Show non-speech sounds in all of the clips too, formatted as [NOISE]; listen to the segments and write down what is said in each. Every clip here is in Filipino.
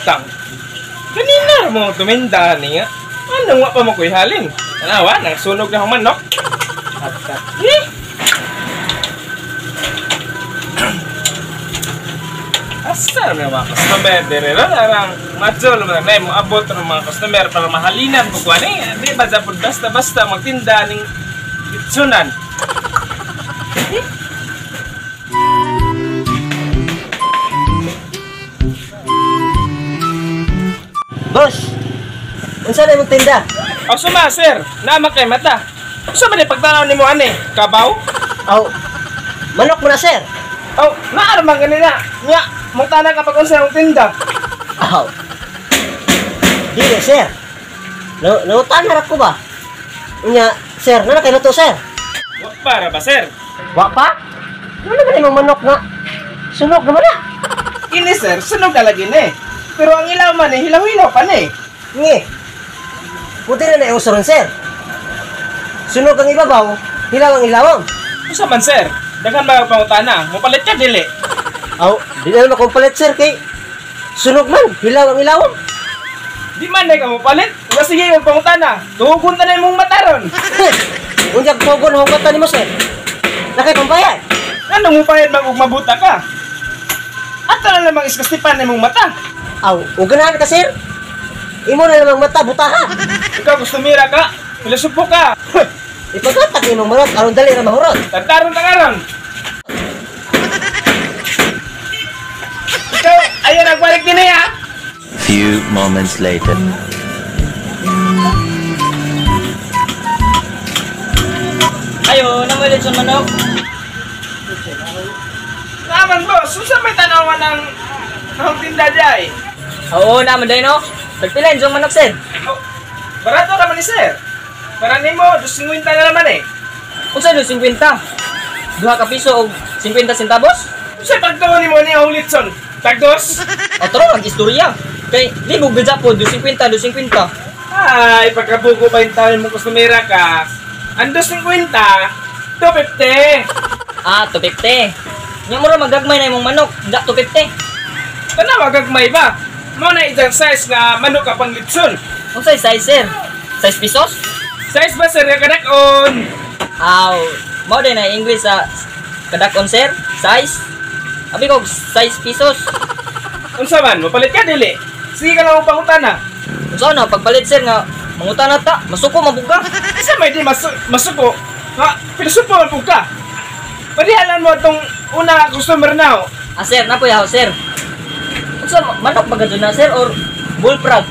butang. Kanina mo tuminda niya. Ano nga pa mo kuy halin? Anawa, nang sunog na akong manok. At ka. Eh? Asa na mga customer dire na lang madjol man na mo abot ng mga customer para mahalinan ko kuan eh di ba sa basta basta magtinda ning itsunan Boss! Unsa na imong tinda? O suma sir nama kay mata Sa man pagtanaw nimo ani kabaw Aw, manok mo na, sir. Oh, naarman kanina. Nya, magtana ka pag unsa ang tinda. Aw. Dili, sir. No, no, tanarap ko ba? Unya, sir, na kay luto, sir. Wa para ba sir? Wa pa? Ano naman imong manok nga? Sunog naman na. Ini sir, sunog na lagi ni. Pero ang ilaw man eh, hilaw-hilaw pa ni. Ngi. Puti na na usuron, sir. Sunog ang ibabaw, hilaw ang ilawang. Unsa man sir? Daghan ba ang pangutana? Mupalit ka dili. Aw, di na naman palit, sir, kay sunog man, hilaw ang ilawang. Di man na ka mupalit. Nga sige yung pangutana. Tuhugon ta na imong mataron. [LAUGHS] Unya tugon ang kata nimo, sir. Nakay pambayad. Ano mo payad mag mabuta ka? Ato na lamang iskastipan na imong mata. Aw, uganahan ka, sir. Imo na lamang mata, butaha. Ikaw gusto mira ka. Filosopo ka. Ipagatak imong manok, aron dali ra mahurot. Tantaron ta karon. Ikaw, ayan nagbalik din ha. Few moments later. Ayo, namalit sa manok. Naman boss, unsa may tanawan ng ng tinda jay? Oo, naman day no. Nagpilain sa manok, sir. Oh, barato naman ni sir. Para nimo, 250 na naman eh. Unsa do 50? Duha ka piso og 50 centavos? Unsa pagtuon nimo ni Hulitson? Tagdos? O taro ang istorya. Kay libo gidya po do 50 do 50. Ay, pagkabuko pa yung tayo mo kustumera ka. Ang 250, 250. Ah, 250. Nya mo ra magagmay na imong manok, da 250. Tanawa gagmay ba? Mao na isang size nga manok ka pang litson. Unsay size, sir? 6 pisos? Size ba sir nga kadakon? Aw, mao day na English sa kadakon, sir. Size. Abi ko 6 pisos. Unsa man, mapalit ka dili. Sige ka lang ang pangutana. Unsa na pagpalit, sir nga mangutan na ta, masuko mabuga. Isa may di masu masuko. Ha, pug ka. Padihalan mo itong una customer now. Ah, sir, napoy ako, sir. Unsa manok ba gadto na, sir or bullfrog?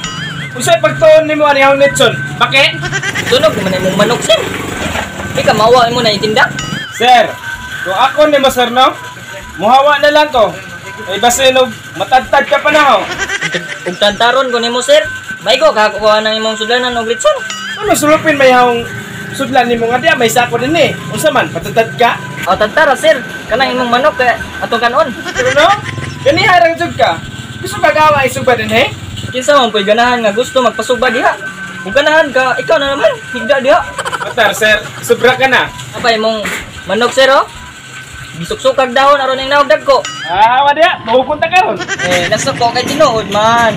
Usay pagtuon nimo ani ang litson. Bakit? Tunog naman imong manok, sir. Di ka mawa mo na itinda. Sir, kung ako ni mo sir no, muhawa na lang ko. Ay basin og matadtad ka pa na ho. Ug tantaron ko nimo, sir. Maigo ka kuha ng imong sudanan og litson. Ano sulupin may hawong sudlan nimo nga diya may sako din eh. Unsa man patadtad ka? O tantara, sir. Kanang imong manok kay atong kanon. Pero no? Harang jud ka. Gusto ka gawa isugba din eh? Kinsa man po'y ganahan nga gusto magpasugba diha. Kung ganahan ka, ikaw na naman. Higda diha. Matar sir, sobra ka na. Apa imong manok, sir, oh? Gisuksukag dahon aron ning naogdag ko. Ah, wala. Mahukunta ka ron. Eh, nasuko kay tinuod man.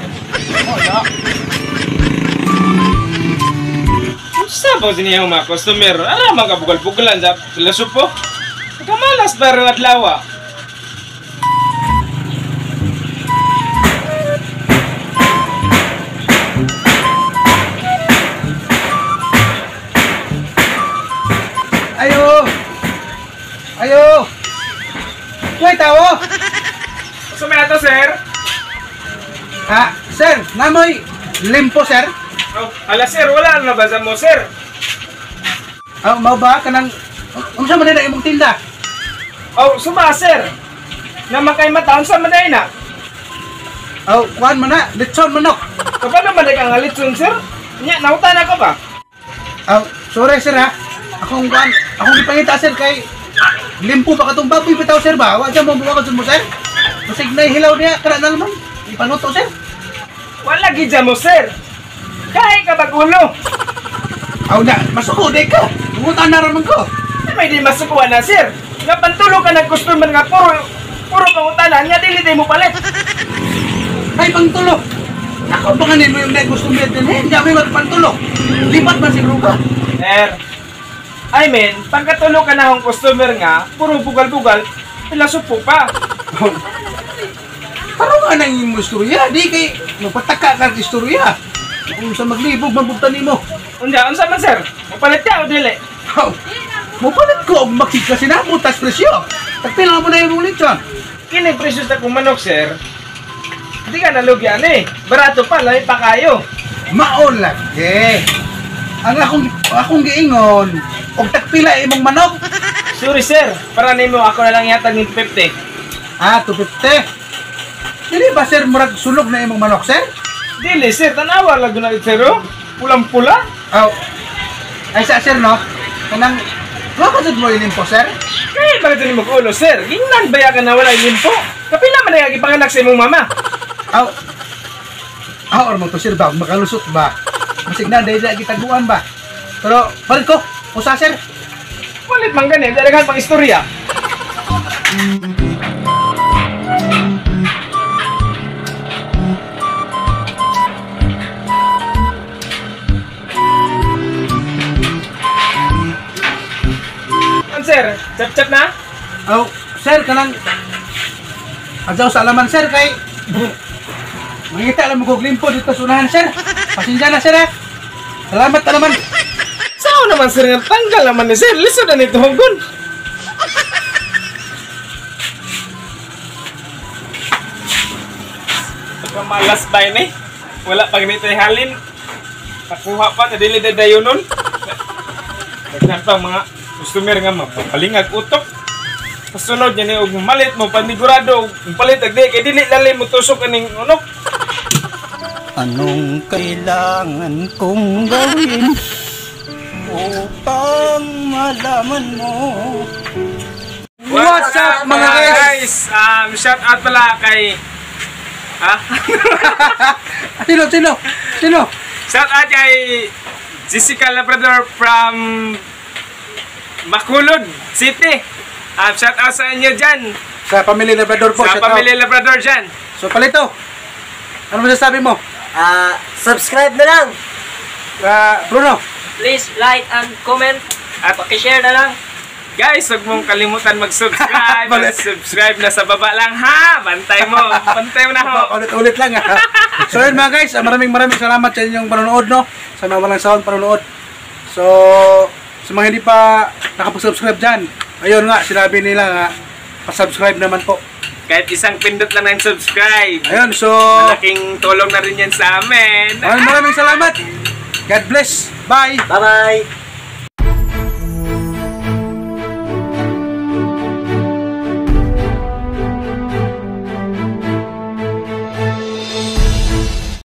Unsa ba siniya mga customer? Ara mga bugal-bugalan sa filosopo. Kamalas ba rin adlaw? Ayo! Tawo! Unsa may ato sir? Ah, sir, namoy limpo, sir. Oh, ala sir, wala na ba sa mo sir? Ah, mao ba kanang unsa man na imong tinda? Oh, suma sir. Naman kay mata, unsa man na Oh, kuan man na, litson manok. Kapag naman ang alitson sir? Nya, nautan ako ba? Oh, sorry sir ha. Akong kuan, akong gipangita sir kay limpo pa katong baboy bitaw sir ba? Wa siya mo buwa mo sir. Basig na hilaw niya kana na naman. Ipanuto sir. Wala gidya mo sir. Kaya ka bagulo. Aw na, masuko day ka. Bungutan na raman ko. May di masukuha na sir. Nga pantulo ka ng customer nga puro puro pangutanan nga dili di mo palit. Ay, pangtulo. Ako pa ganin mo yung next customer din. Eh, hindi kami magpantulog. Lipat man siguro ka. Sir, I mean, pagkatulo ka na akong customer nga, puro bugal-bugal, pilasok po pa. [LAUGHS] Parang nga nang yung istorya. Di kay magpataka ka ng istorya. Kung sa maglibog, mabugtan mo. Unya, unsa man sir? Mapalit ka o dili? Oh, Mupalit ko ang makika sinabot tas presyo. Tagpila mo na yung ulit siya. Kini presyo sa kong manok, sir. Hindi ka nalugyan eh. Barato pa, lahi pa kayo. Maon lagi. Ang akong akong giingon, og tagpila imong manok. Sorry sir, para nimo ako na lang yata ng 50. Ah, 250. Dili ba sir murag sulog na imong manok, sir? Dili sir, tanawa lang na sir oh. Pulang-pula. Aw. Ay sa sir no. Kanang jud mo ilimpo, sir? Kaya bakit mo ulo sir? Gingnan baya ka na wala limpo. Kapila man ay ipanganak sa imong mama. Aw. Aw, or mo to sir ba makalusot ba? Masig na dahil na gitaguan ba? Pero palit ko. Usa sir. Walit man gani, dalagan pang istorya. Sir? Chap-chap na? Aw, sir kanang Adjaw sa alaman sir kay Mangita lang mo kog limpo dito sa unahan sir. Pasensya na sir ha. Salamat na. Sao naman sir nga tanggal naman ni sir. Lisod na nito hunggon. Kamalas ba yun eh? Wala pag nito halin. Nakuha pa, na dayonon. Nagnan pa mga customer nga mapapalingag utok. Pasunod niya ni og malit mo panigurado og palit agdi kay dili lalim mo tusok kaning unok. Anong kailangan kong gawin upang malaman mo? What's up mga guys? Um, shout out pala kay Ha? [LAUGHS] Sino sino? Sino? shout out kay Jessica Labrador from Bacolod City. Um, shout out sa inyo dyan. Sa pamilya Labrador po. sa pamilya Labrador dyan. So palito. Ano masasabi mo? Ah, subscribe na lang. Ah, Bruno. Please like and comment. At pakishare na lang. Guys, huwag mong kalimutan mag-subscribe. [LAUGHS] Balik. subscribe na sa baba lang ha. Bantay mo. Bantay mo na ho. Ulit-ulit lang ha. [LAUGHS] so yun mga guys, ah, maraming maraming salamat sa inyong panonood no. Sa mga walang sawang panonood. So, sa mga hindi pa nakapag-subscribe dyan, ayun nga, sinabi nila nga, pa-subscribe naman po. Kahit isang pindot lang ng subscribe. Ayun, so, Malaking tulong na rin yan sa amin. maraming maraming salamat. God bless. 拜拜。